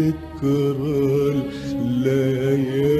ذكرى الليالي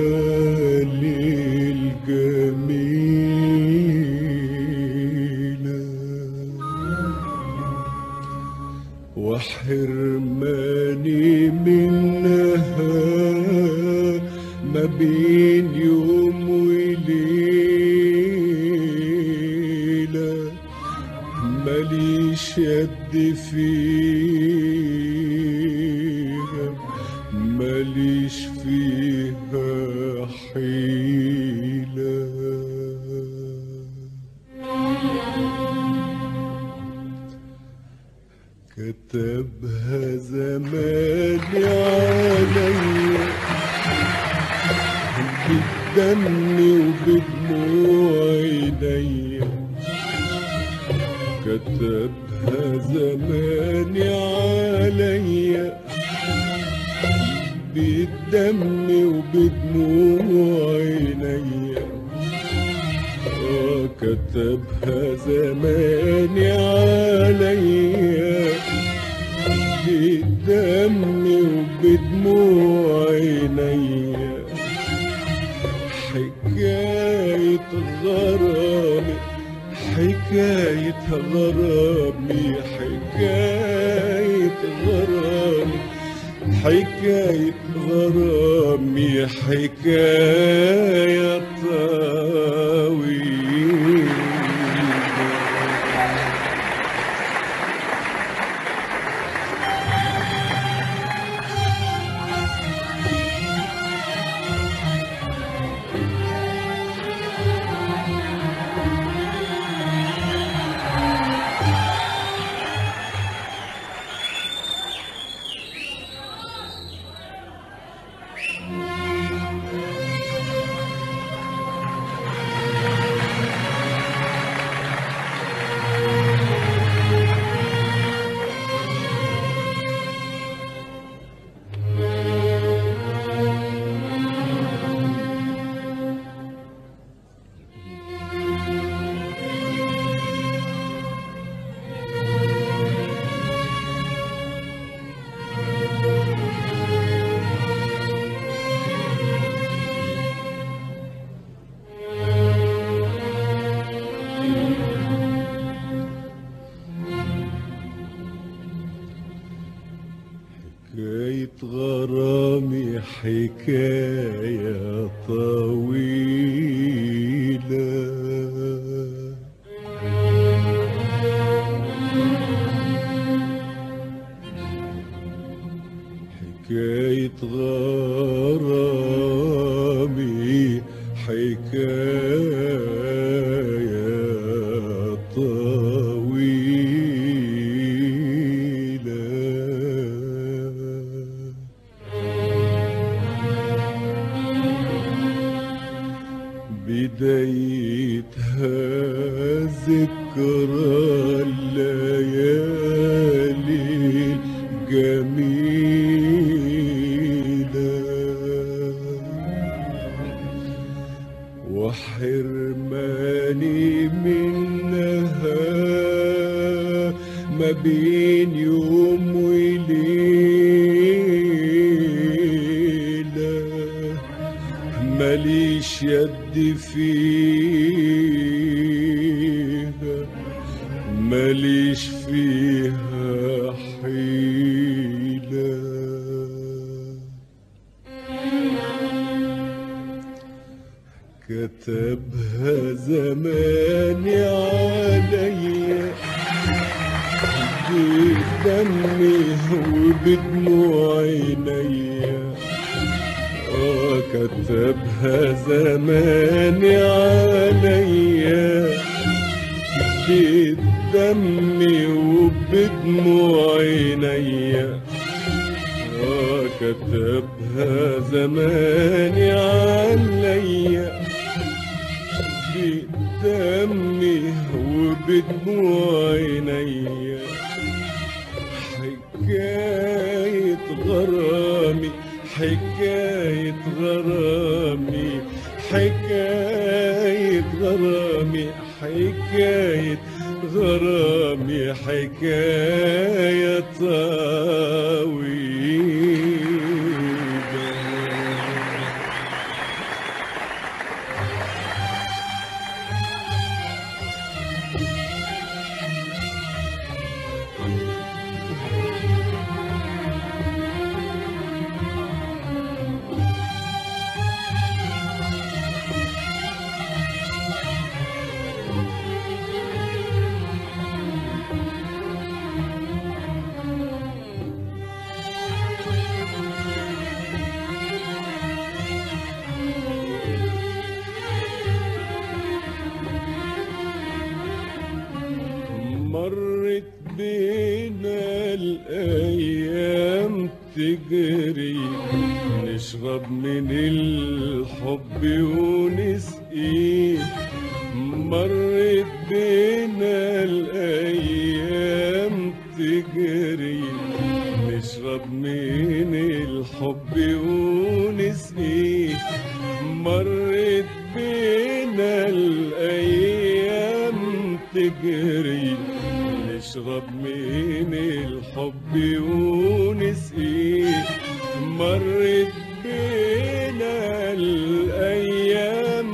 مرت بينا الأيام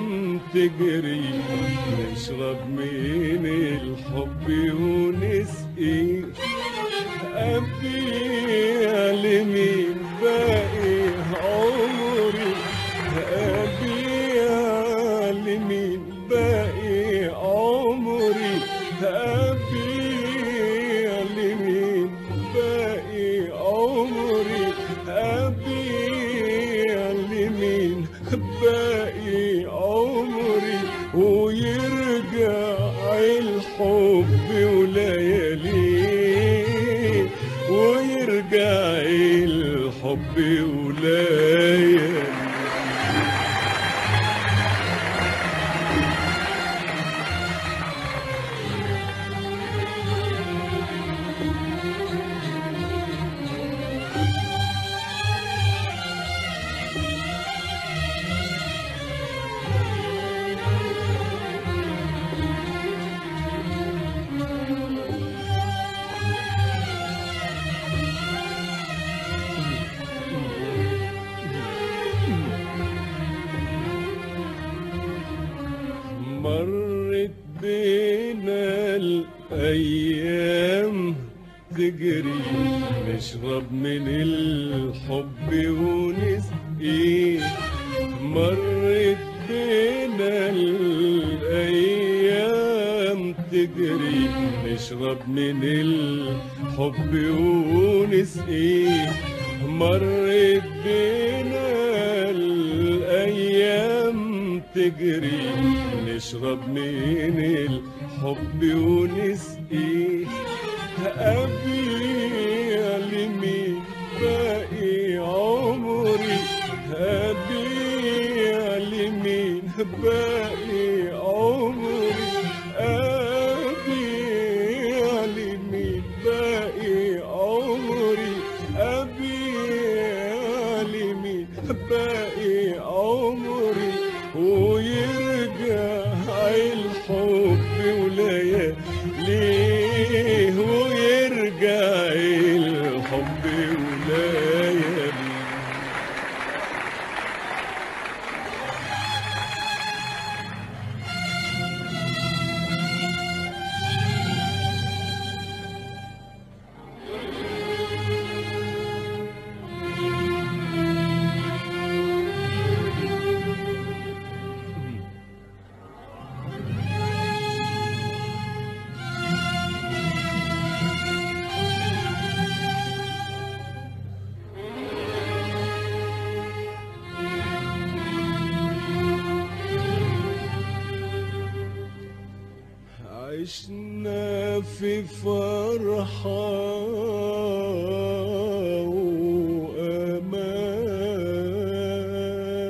تجري نشرب من الحب ونسقي. أبي يا لمين هرب من الحب ونس مرت بينا الأيام تجري. نشرب من الحب ونس عشنا في فرحة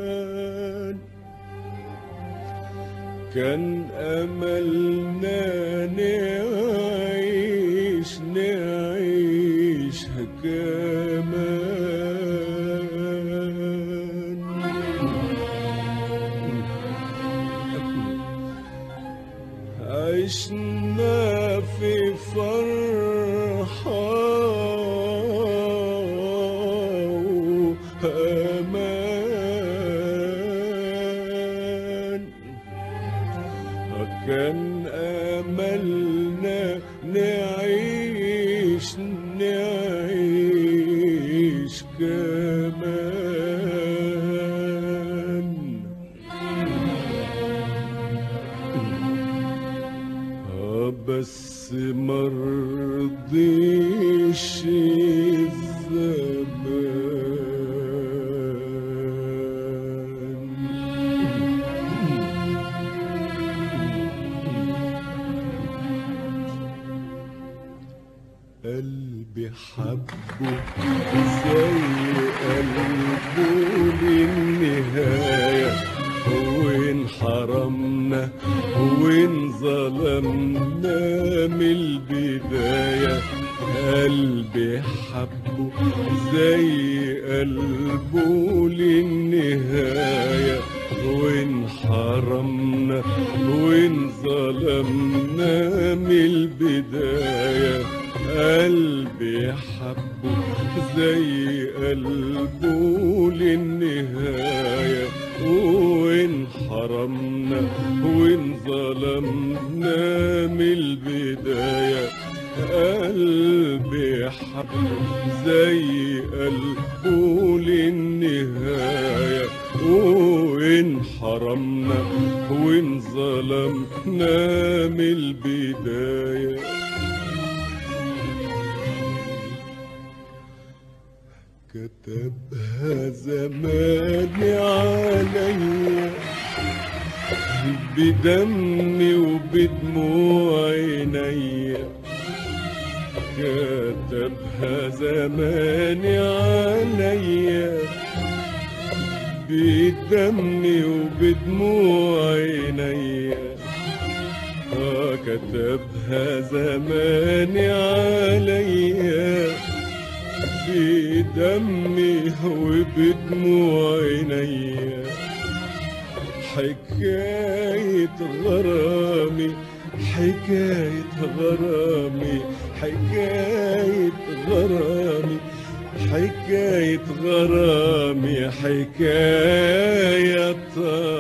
وأمان. كان أملنا نعيش نعيش كمان حكاية طويلة.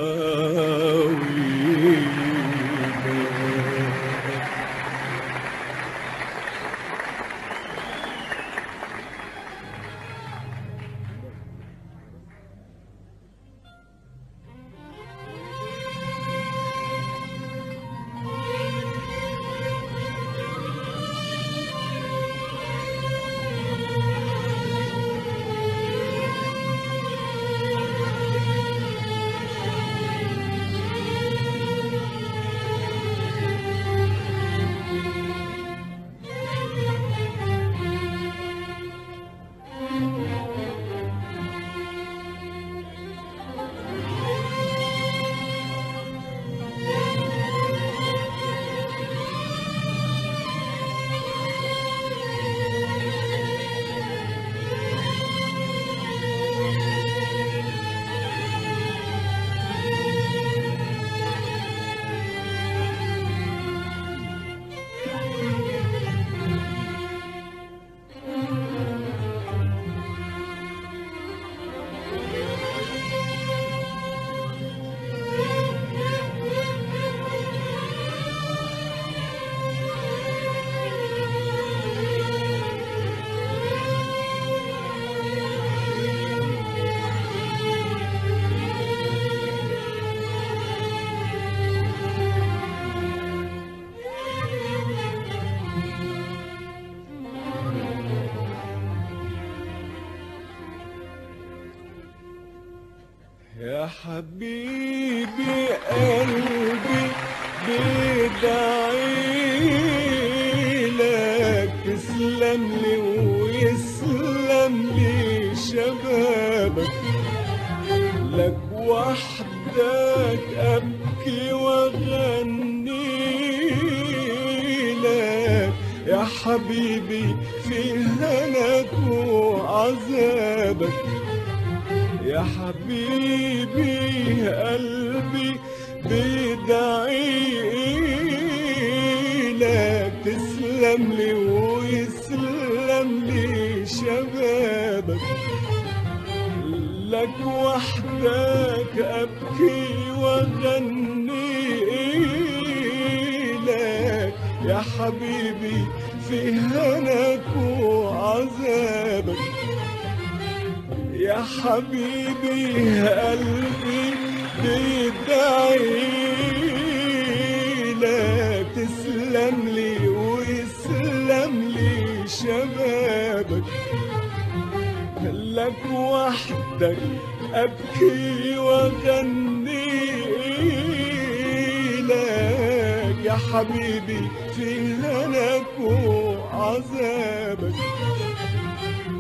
حبيبي في هناك وعذابك.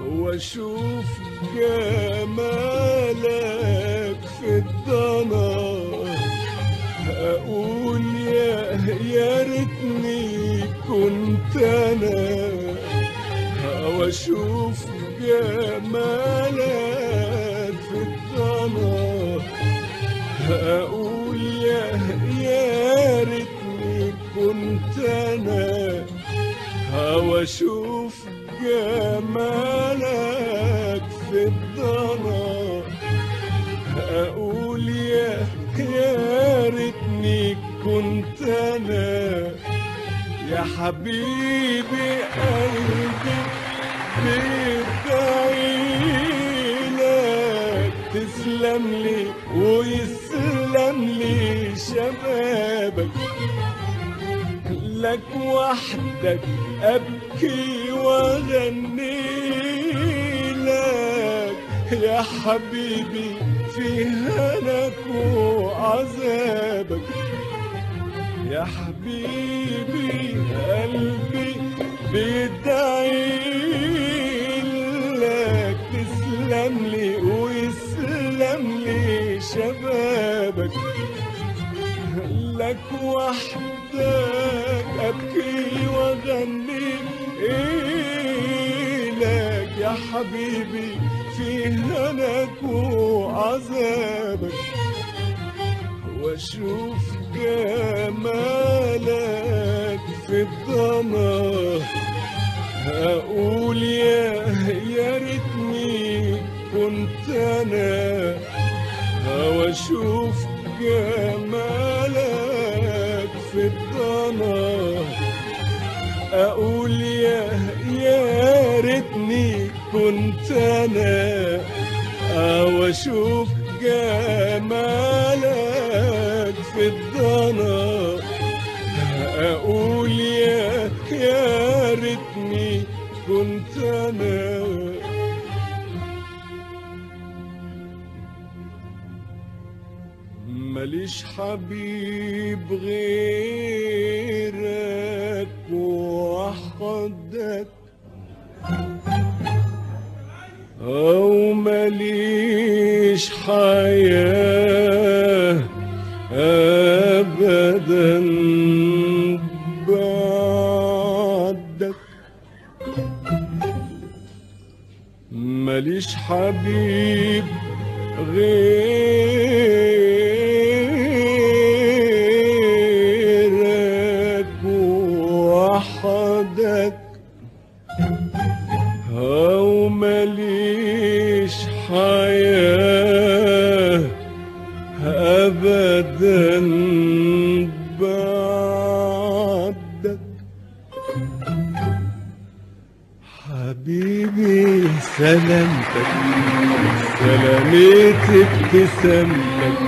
واشوف جمالك في الضنا أقول يا يا ريتني كنت أنا. واشوف جمالك في الضنا كنت أنا واشوف جمالك في الضنا. أقول يا يا ريتني كنت أنا. يا حبيبي قلبي بدعيلك تسلم لي ويسلم لي شبابك. لك وحدك أبكي وأغني لك. يا حبيبي في هناك وعذابك. يا حبيبي قلبي بيدعي لك. تسلم لي ويسلم لي شبابك. لك وحدك أبكي وأغني لك يا حبيبي في هناك وعذابك وأشوف جمالك في الضنا أقول يا يا ريتني كنت أنا. واشوف جمالك الضنا أقول يا يا ريتني كنت أنا. واشوف جمالك في الضنا. أقول يا يا ريتني كنت أنا. ماليش حبيب غيرك وحدك. أو ماليش حياة أبدا بعدك. ماليش حبيب غيرك. حياة أبدا بعدك. حبيبي سلامتك. سلامت ابتسامتك.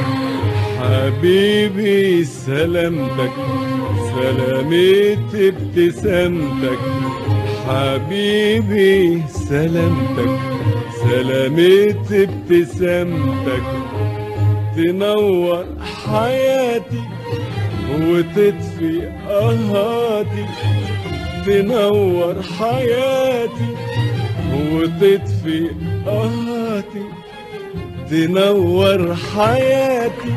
حبيبي سلامتك. سلامت ابتسامتك. حبيبي سلامتك. سلامت ابتسامتك تنور حياتي وتطفي قهاتي تنور حياتي وتطفي قهاتي تنور حياتي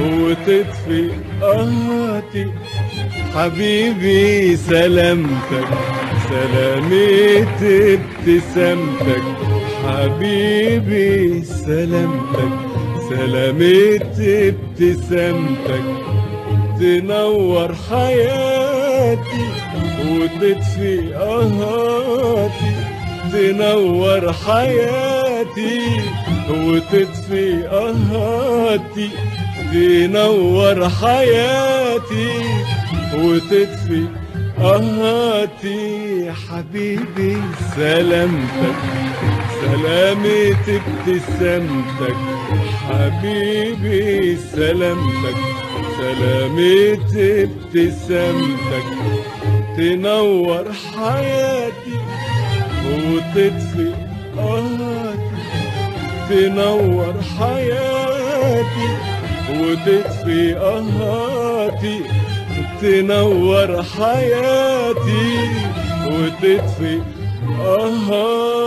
وتطفي قهاتي حبيبي سلامتك سلامت ابتسامتك. حبيبي سلامتك سلامت ابتسامتك تنور حياتي وتطفي قهاتي تنور حياتي وتطفي قهاتي تنور حياتي وتطفي قهاتي حبيبي سلامتك. سلامة ابتسامتك حبيبي سلامتك. سلامة ابتسامتك تنور حياتي وتطفي قهاتي تنور حياتي وتطفي قهاتي تنور حياتي وتطفي قهاتي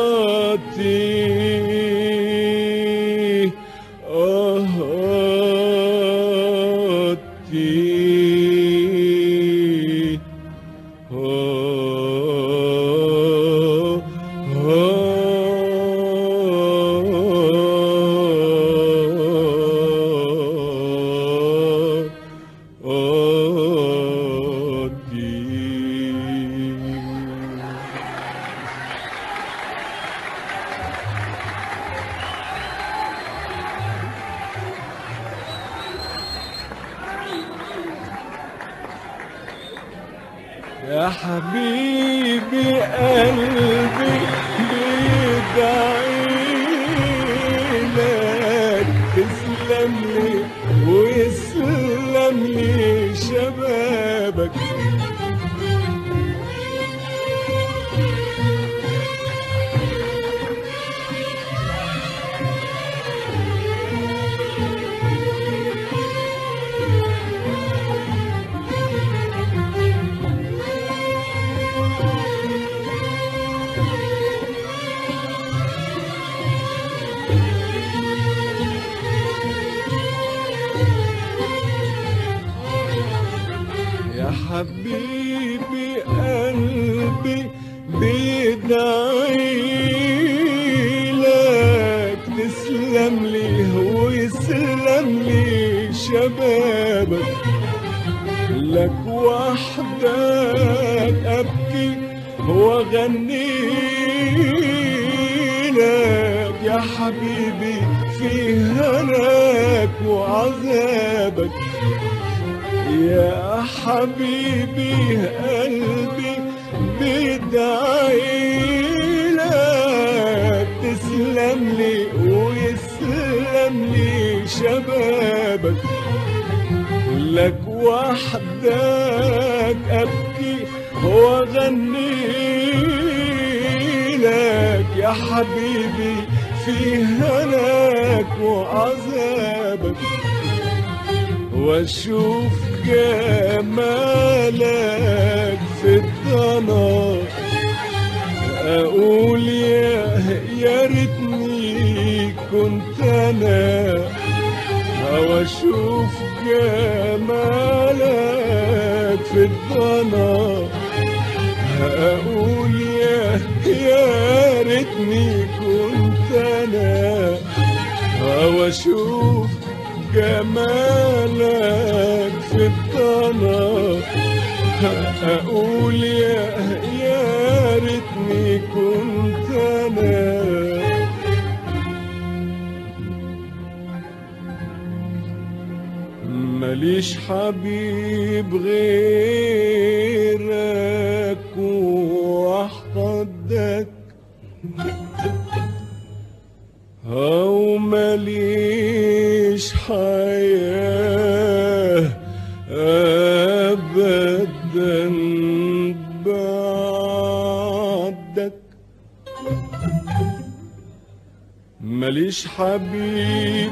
ماليش حبيب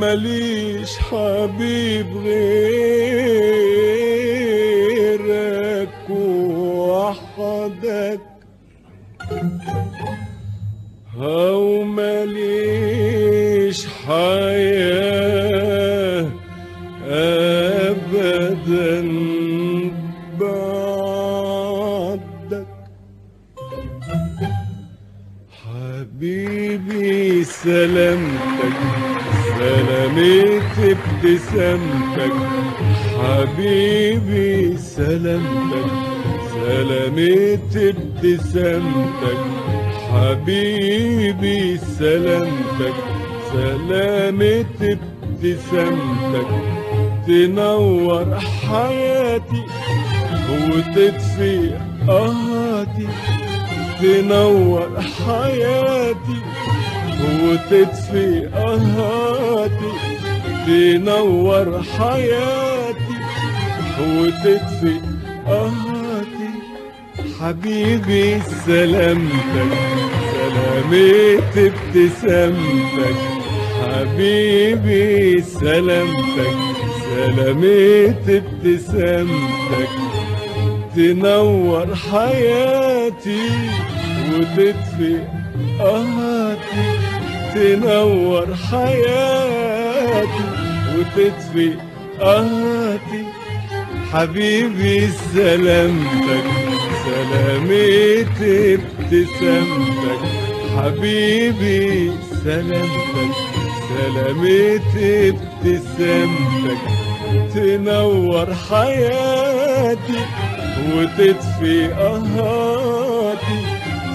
ماليش حبيب غيرك ابتسامتك حبيبي سلامتك. سلامت ابتسامتك. تنور حياتي وتطفي قهاتي تنور حياتي وتطفي قهاتي تنور حياتي وتطفي قهاتي حبيبي سلامتك سلامت ابتسامتك. حبيبي سلامتك سلامت ابتسامتك. تنور حياتي وتطفي قهاتي تنور حياتي وتطفي قهاتي حبيبي سلامتك. سلامت ابتسامتك حبيبي سلامتك. سلامت ابتسامتك تنور حياتي وتطفي قهاتي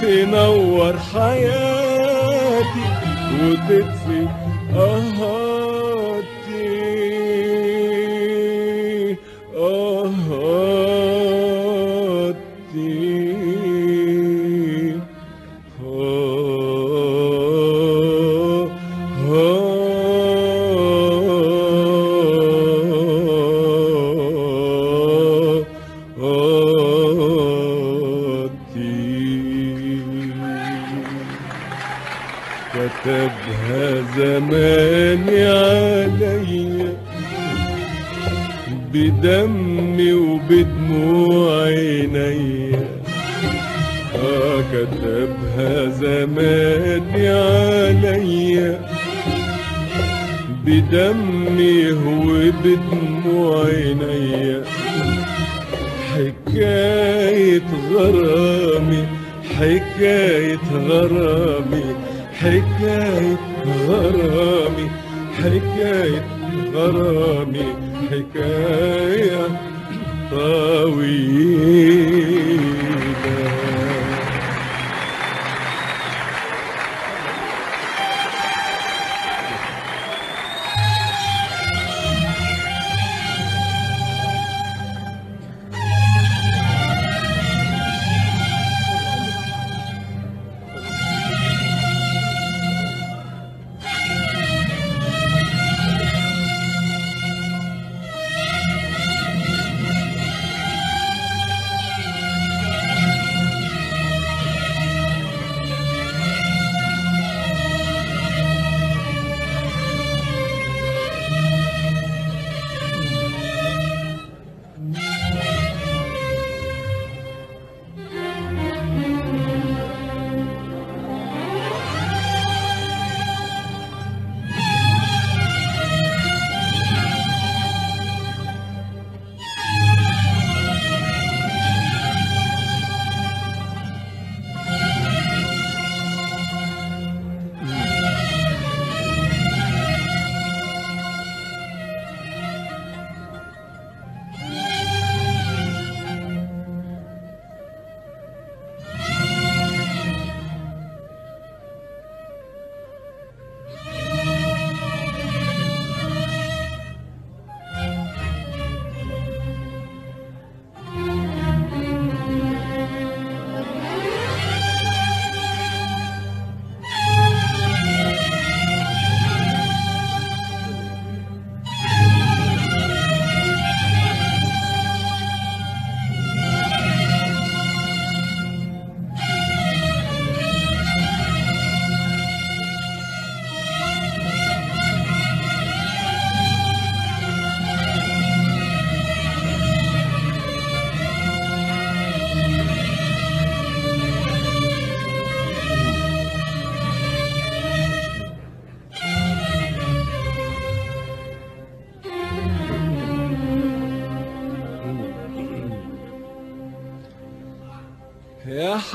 تنور حياتي وتطفي قهاتي بدمي وبدموع عينيا آه كتبها زماني عليا بدمي وبدموع عينيا حكاية غرامي حكاية غرامي حكاية غرامي حكاية غرامي حكاية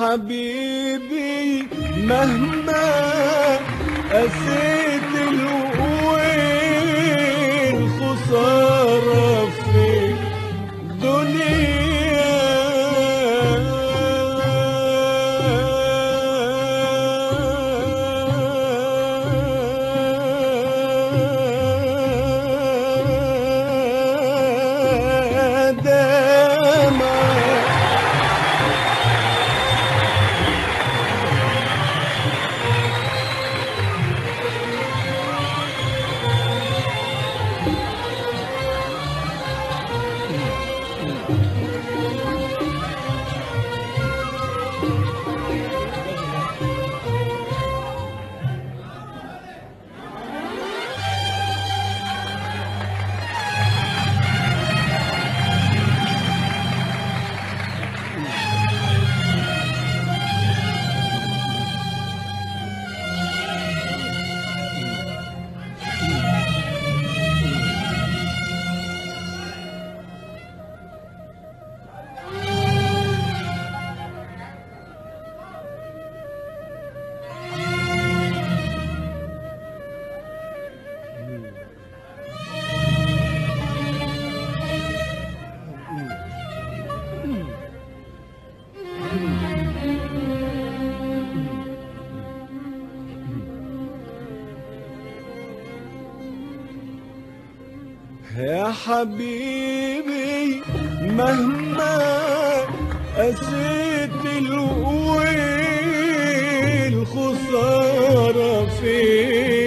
يا يا حبيبي مهما قسيت الويل خسارة في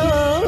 ஓ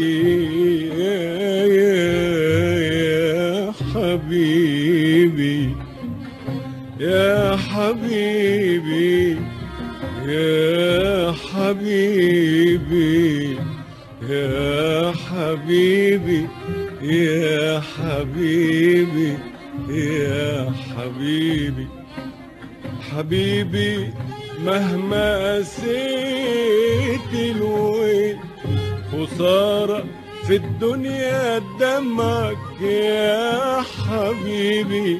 يا, حبيبي يا حبيبي يا حبيبي يا حبيبي يا حبيبي يا حبيبي. حبيبي مهما قسيت الويل خسارة في الدنيا دمك يا حبيبي.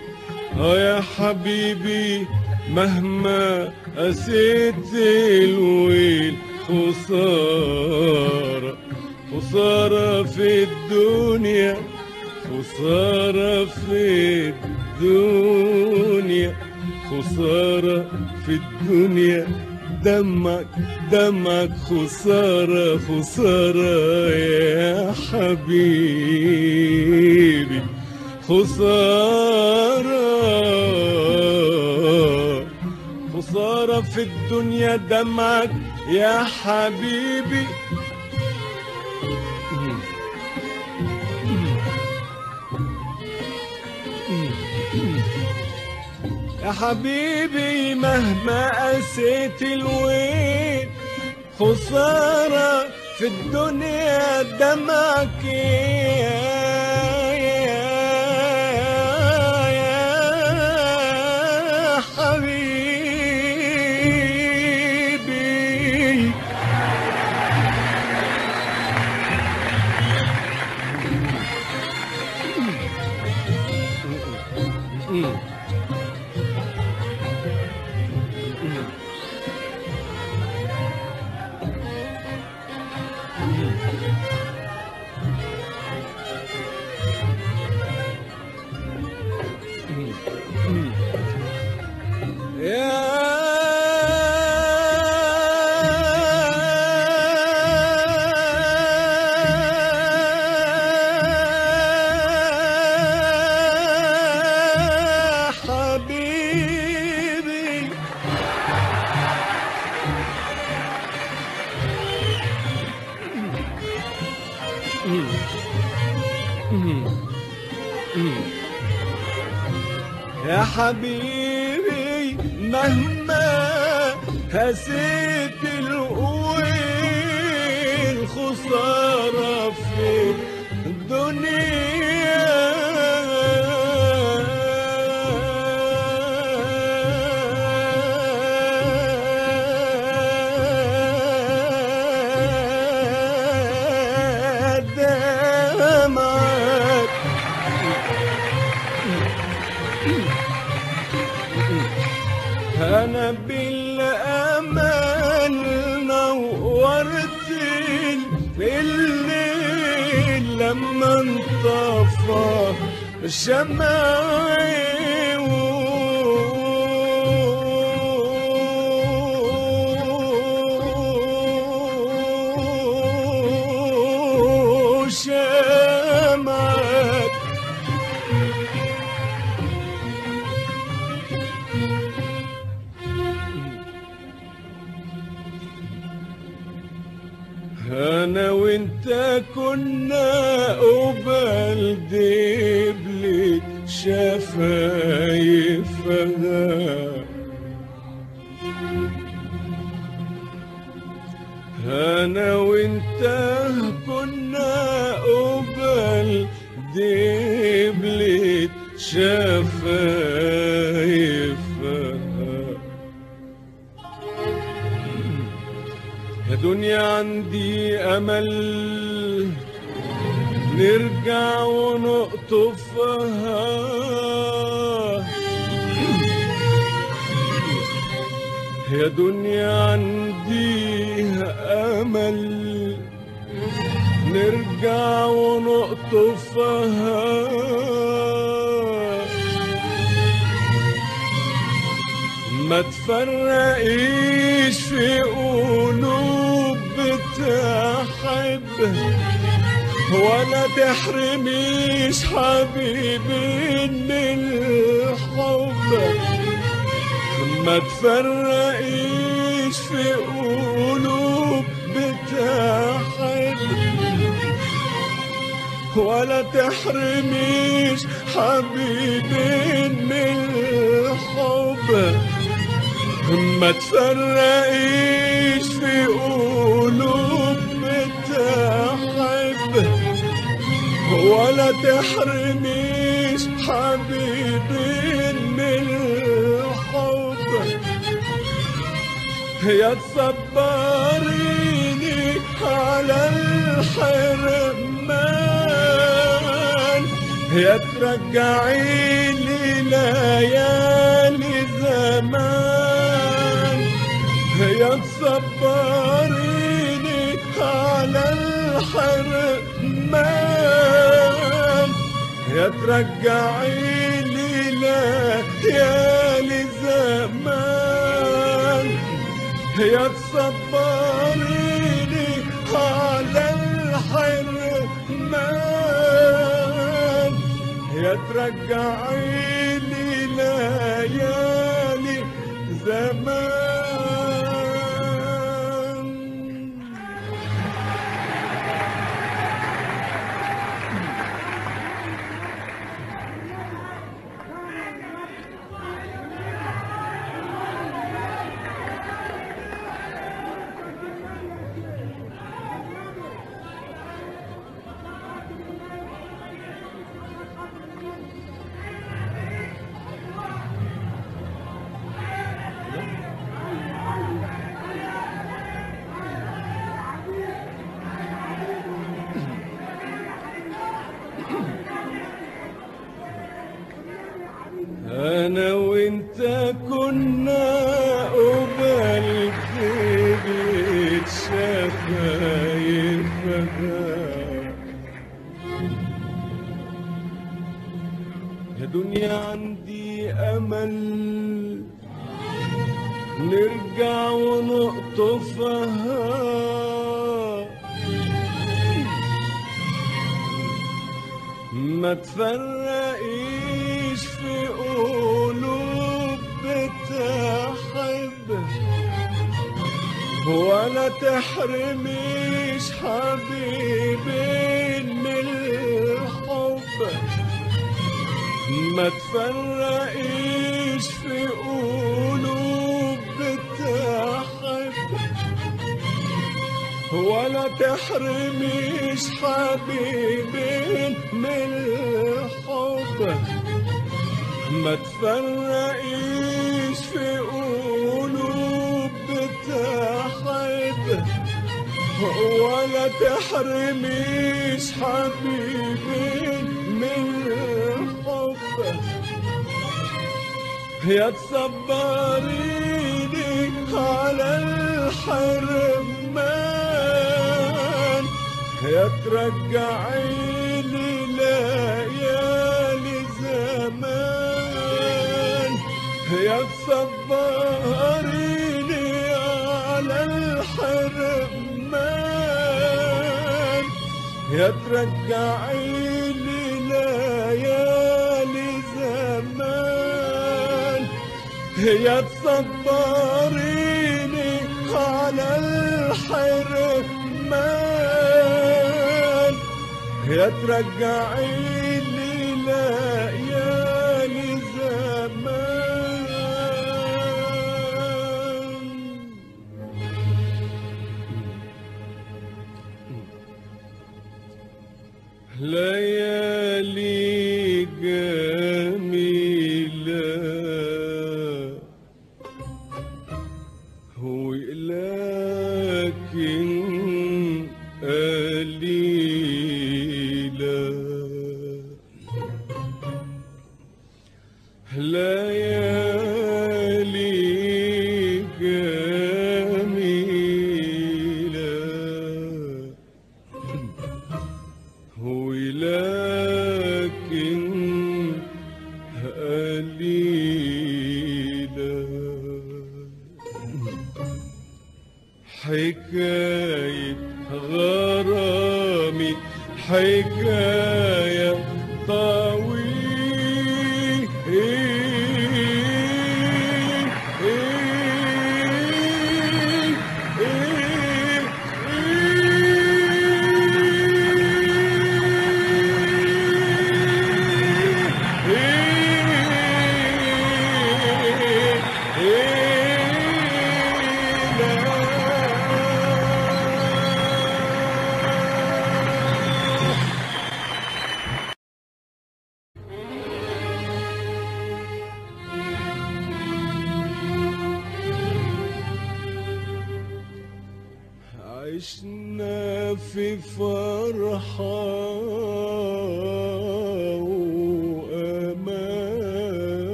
آه يا حبيبي مهما قسيت الويل خسارة خسارة في الدنيا خسارة في الدنيا خسارة في الدنيا. دمك دمك خسارة خسارة يا حبيبي. خسارة خسارة في الدنيا دمك يا حبيبي. يا حبيبي مهما قسيت الويل خسارة في الدنيا دمك شمعي كنا قبل دبلة شفايفها أنا وانت كنا قبل دبلة شفايفها يا دنيا عندي أمل. نرجع ونقطفها. يا دنيا عندي أمل. نرجع ونقطفها. ما تفرقيش في قلوب بتحب ولا تحرميش حبيبي من الحب. ما تفرقيش في قلوب بتحب ولا تحرميش حبيبي من الحب. ما تفرقيش في قلوب ولا تحرميش حبيبي من الحب يا تصبريني على الحرمان. يا ترجعيني ليالي زمان. يا تصبريني على الحرمان. يا ترجعيني ليالي زمان يا تصبريني على الحرمان. يا ترجعيني أنا وإنت كنا قبل بيت شفايفها يا دنيا عندي أمل نرجع ونقطفها. ما تفرقيش ولا تحرميش حبيبي من الحب؟ ما تفرقيش في قلوب بتحب ولا تحرميش حبيبي من الحب؟ ما تفرقيش ولا تحرميش حبيبي من الحب يا تصبريني على الحرمان. يا ترجعيني ليالي زمان. يا يا ترجعي ليالي زمان. يا تصبريني على الحرمان. يا ترجعي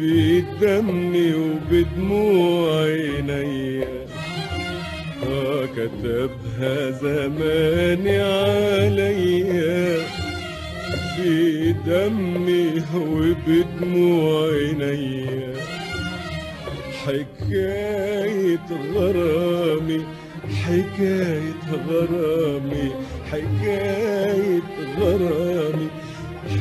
بدمي وبدموع عيني آه كتبها زماني عليا بدمي وبدموع عينيا حكاية غرامي حكاية غرامي حكاية غرامي.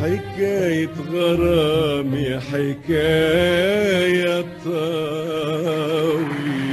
حكاية غرامي حكاية طويلة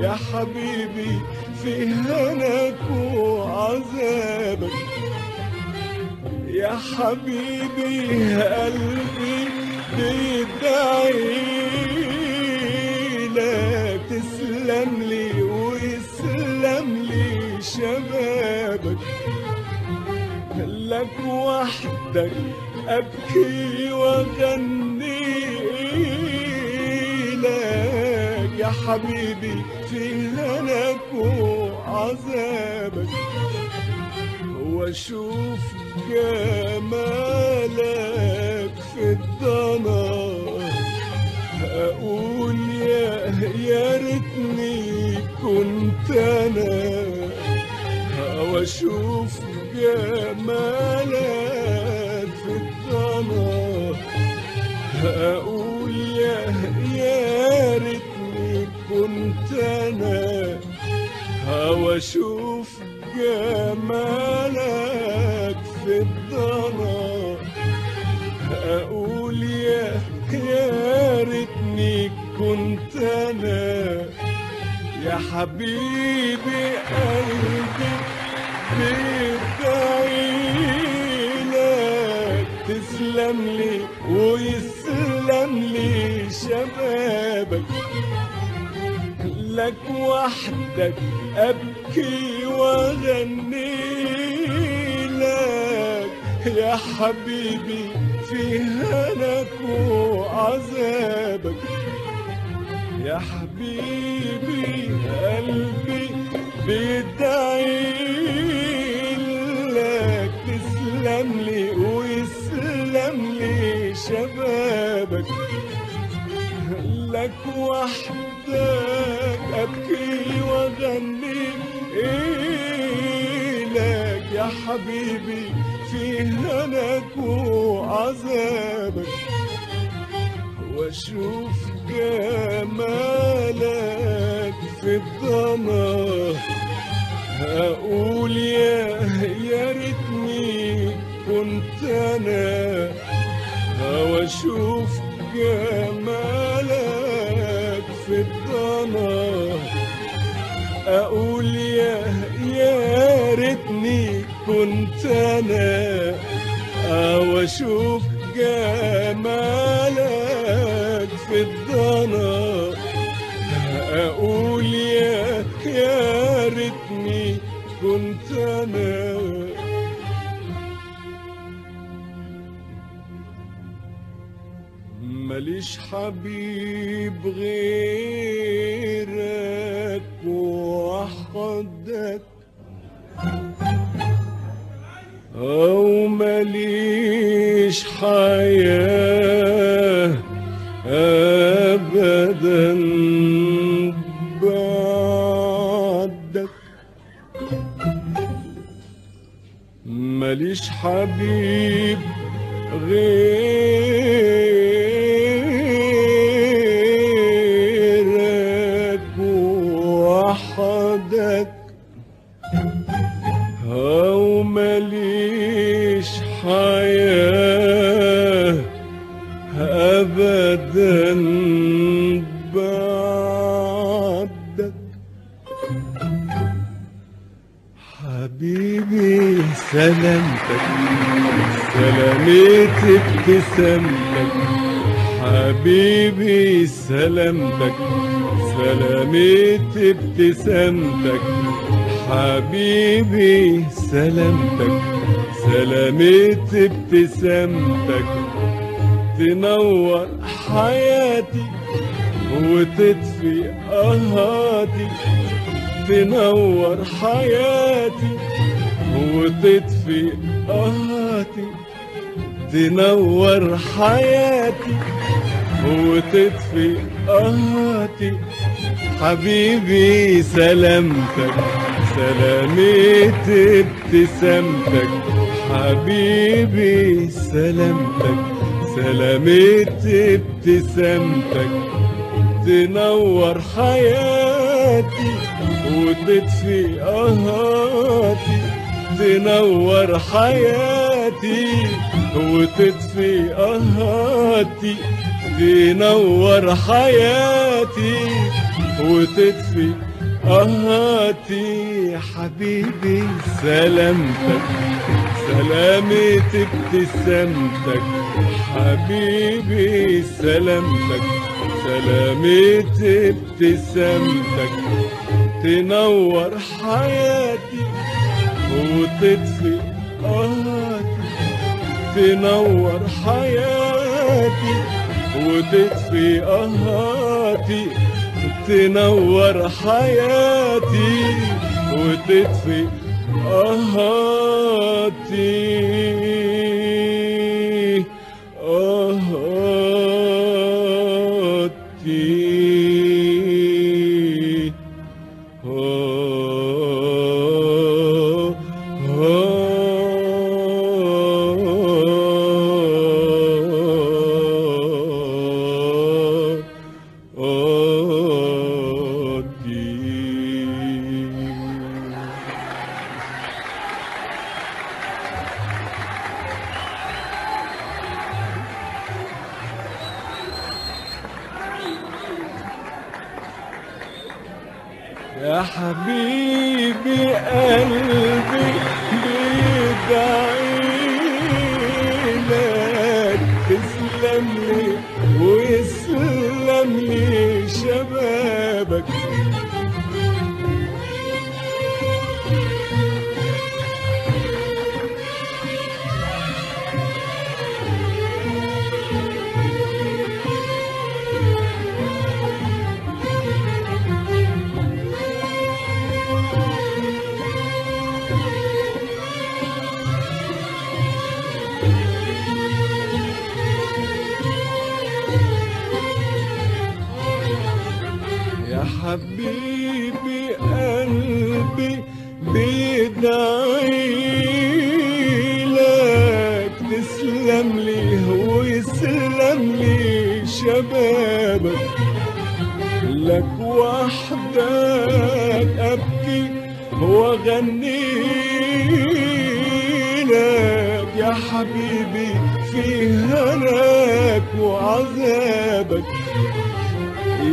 يا حبيبي في هناك وعذابك يا حبيبي قلبي بيدعي لك تسلم لي ويسلم لي شبابك؟ لك وحدك أبكي وأغني لك يا حبيبي. في هناك وعذابك. وأشوف جمالك في الضنا أقول يا يا ريتني كنت أنا. وأشوف جمالك في الضنا أنا واشوف جمالك في الضنا. أقول يا يا ريتني كنت أنا يا حبيبي قلبي بيدعي لك. تسلم لي ويسلم لي شبابك لك وحدك أبكي وأغني لك. يا حبيبي في هناك وعذابك. يا حبيبي قلبي بيدعي لك. تسلم لي ويسلم لي شبابك. لك وحدك أبكي وأغني لك يا حبيبي في هناك وعذابك وأشوف جمالك في الضنا أقول يا يا ريتني كنت أنا. واشوف جمالك أقول يا يا ريتني كنت أنا واشوف جمالك في الضنا. أقول يا يا ريتني كنت أنا ماليش حبيب غيرك وحدك. أو ماليش حياة أبدا بعدك. ماليش حبيب غيرك. أبدا بعدك. حبيبي سلامتك. سلامت ابتسامتك حبيبي سلامتك. سلامت ابتسامتك حبيبي سلامتك. سلامت ابتسامتك تنور حياتي وتطفي قهاتي تنور حياتي وتطفي قهاتي تنور حياتي وتطفي قهاتي حبيبي سلامتك سلامة ابتسامتك حبيبي سلامتك. سلامة ابتسامتك تنور حياتي وتطفي قهاتي تنور حياتي وتطفي قهاتي تنور حياتي وتطفي قهاتي حبيبي سلامتك سلامة ابتسامتك حبيبي سلامتك سلامة ابتسامتك تنور حياتي وتطفي قهاتي تنور حياتي وتطفي قهاتي تنور حياتي وتطفي قهاتي قهاتي يا حبيبي قلبي بيدعي وأغني لك يا حبيبي في هناك وعذابك.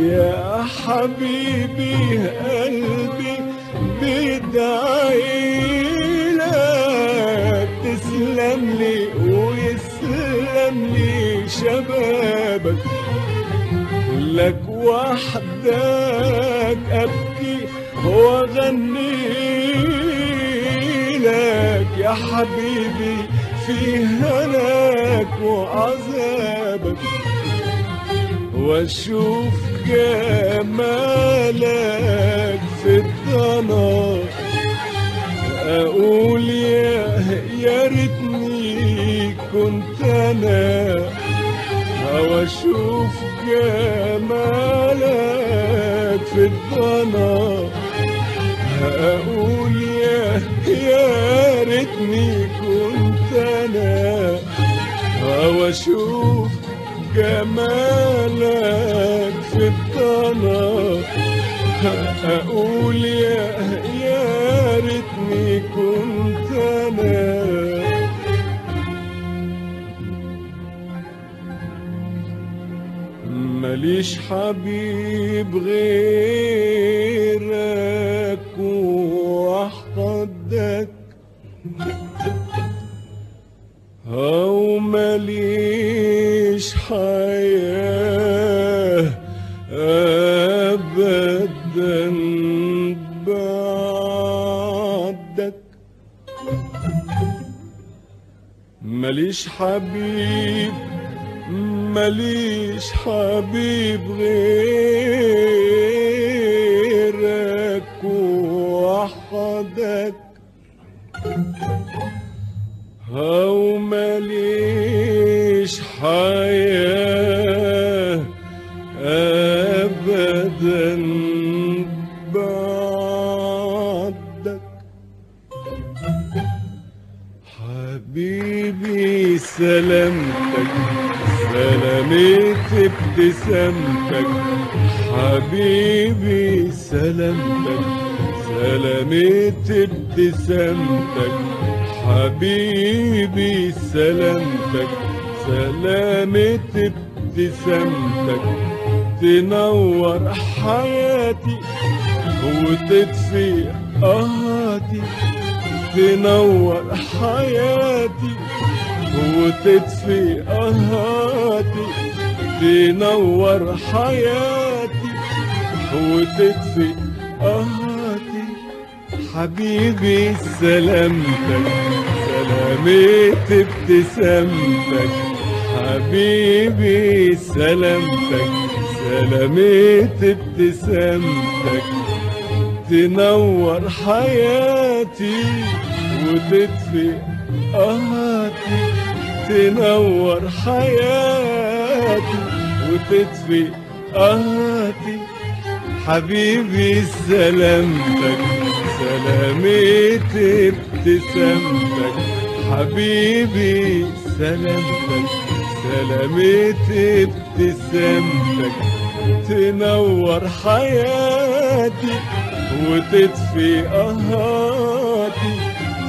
يا حبيبي قلبي بدعي لك. تسلم لي ويسلم لي شبابك. لك وحدك أبكي وأغني يا حبيبي في هناك وعذابك وأشوف جمالك في الضنا أقول يا يا ريتني كنت أنا. وأشوف جمالك في يا ريتني كنت أنا وأشوف جمالك في الضنا أقول يا يا ريتني كنت أنا. ماليش حبيب غيرك. أبدا بعدك ماليش حبيب ماليش حبيب غيرك وحدك. أو ماليش حياة أبدا بعدك. حبيبي سلامتك سلامت ابتسامتك. حبيبي سلامتك سلامت ابتسامتك. حبيبي سلامتك. سلامت ابتسامتك تنور حياتي وتطفي قهاتي تنور حياتي وتطفي قهاتي تنور حياتي وتطفي قهاتي حبيبي سلامتك سلامت ابتسامتك حبيبي سلامتك سلامت ابتسامتك تنور حياتي وتطفي قهاتي تنور حياتي وتطفي قهاتي حبيبي سلامتك سلامت ابتسامتك حبيبي سلامتك سلامت ابتسامتك تنور حياتي وتطفي قهاتي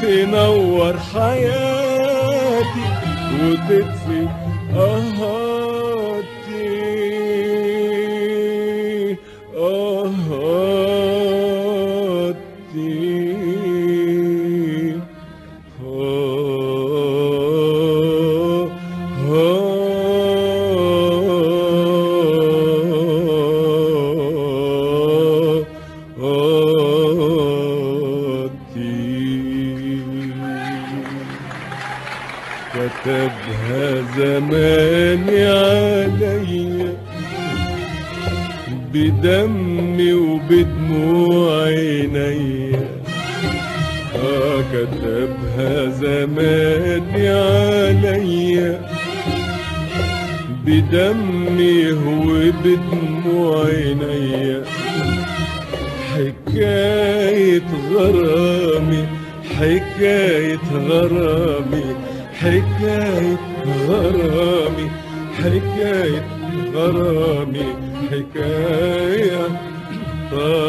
تنور حياتي وتطفي قهاتي بدمي وبدموع عينيا آه كتبها زماني عليا بدمي وبدموع عينيا حكاية غرامي حكاية غرامي حكاية غرامي حكاية غرامي حكاية طويلة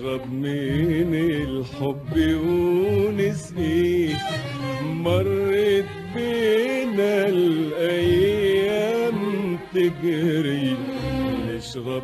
اشرب من الحب ونس إيه مرت بينا الأيام تجري. نشرب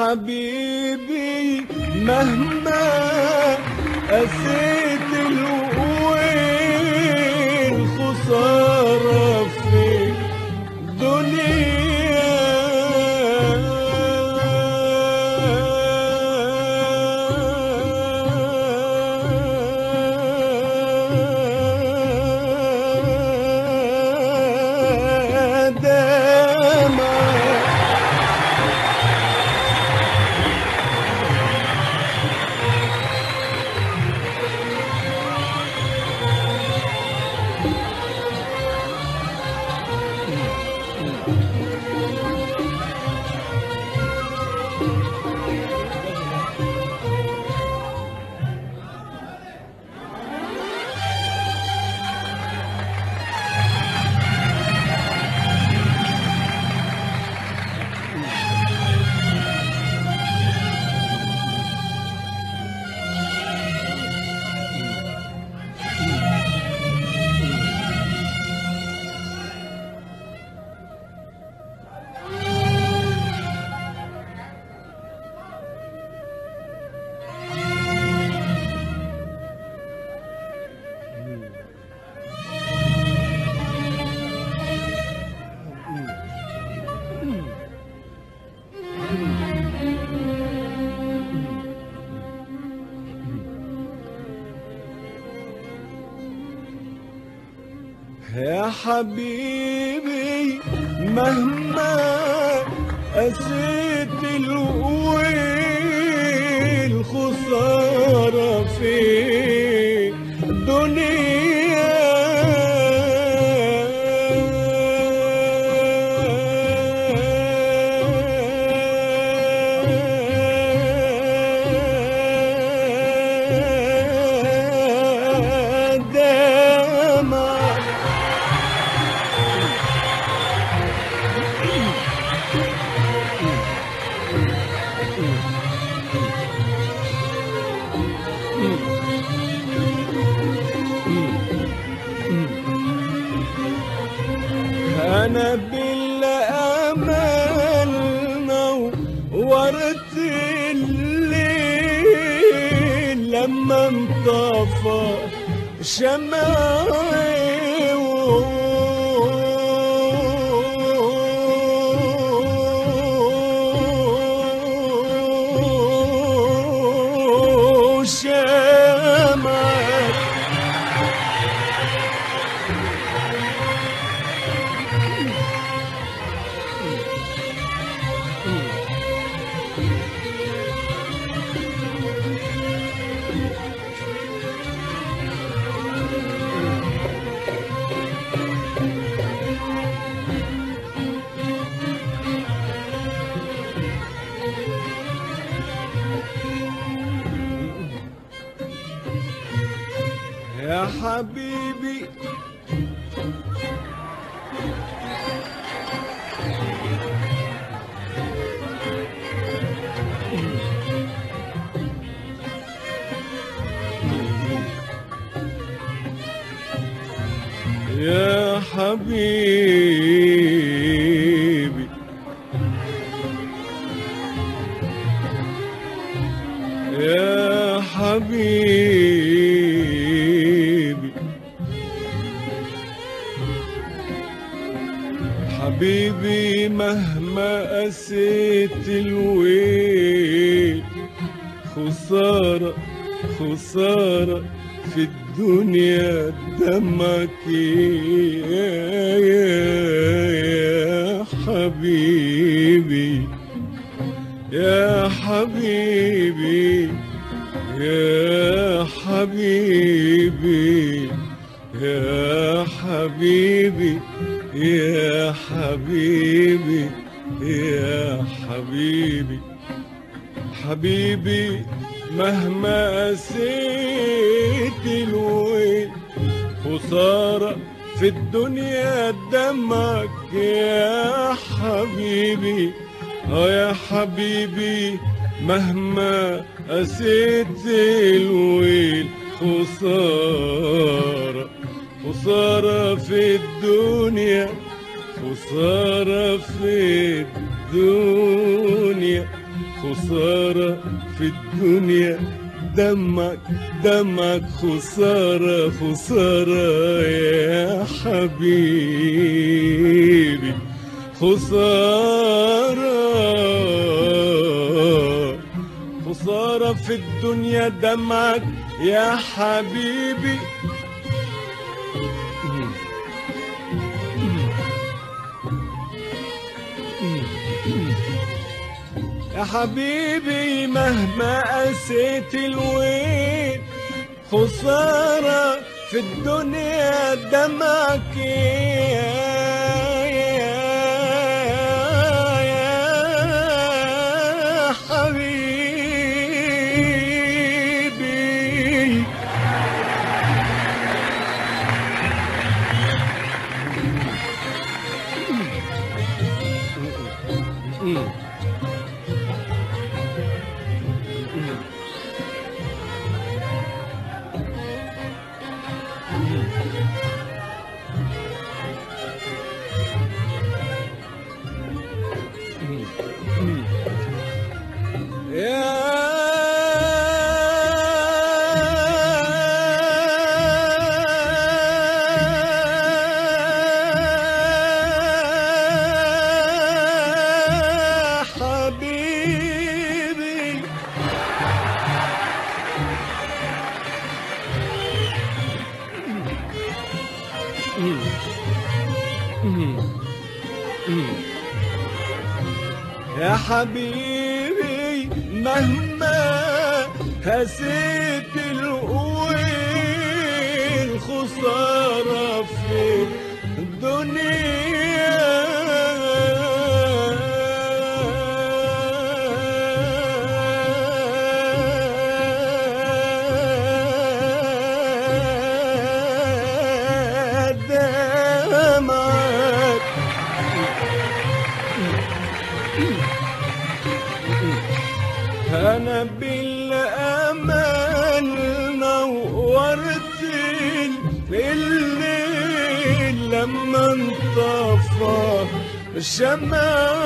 يا حبيبي مهما قسيت الويل خسارة في خسارة في الدنيا دمك يا, يا, يا حبيبي يا حبيبي يا حبيبي يا حبيبي يا حبيبي يا حبيبي حبيبي. مهما قسيت الويل خسارة في الدنيا دمك يا حبيبي. آه يا حبيبي مهما قسيت الويل خسارة خسارة في الدنيا خسارة في الدنيا. خسارة في الدنيا. دمك دمك خسارة خسارة يا حبيبي. خسارة. خسارة في الدنيا دمك يا حبيبي. حبيبي مهما قسيت الوين خسارة في الدنيا دمك الليل لما انطفى الشمع